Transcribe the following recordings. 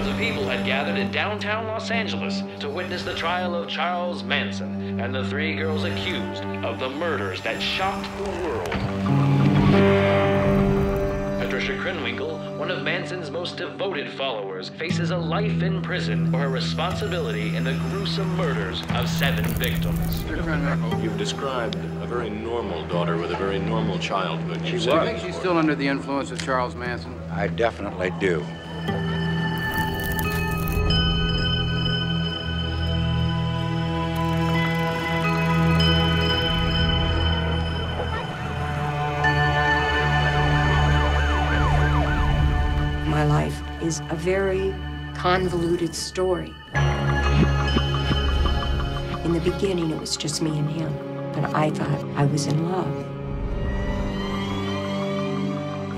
Crowds of people had gathered in downtown Los Angeles to witness the trial of Charles Manson and the three girls accused of the murders that shocked the world. Patricia Krenwinkel, one of Manson's most devoted followers, faces a life in prison for her responsibility in the gruesome murders of seven victims. You've described a very normal daughter with a very normal childhood. She You Do you think she's still under the influence of Charles Manson? I definitely do. My life is a very convoluted story. In the beginning, it was just me and him, and I thought I was in love.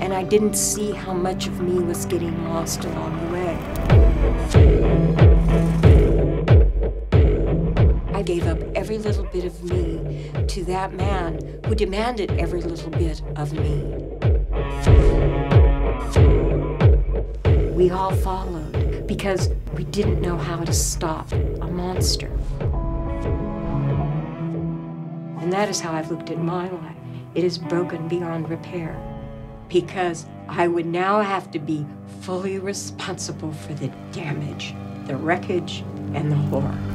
And I didn't see how much of me was getting lost along the way. I gave up every little bit of me to that man who demanded every little bit of me. We all followed because we didn't know how to stop a monster. And that is how I've looked at my life. It is broken beyond repair because I would now have to be fully responsible for the damage, the wreckage, and the horror.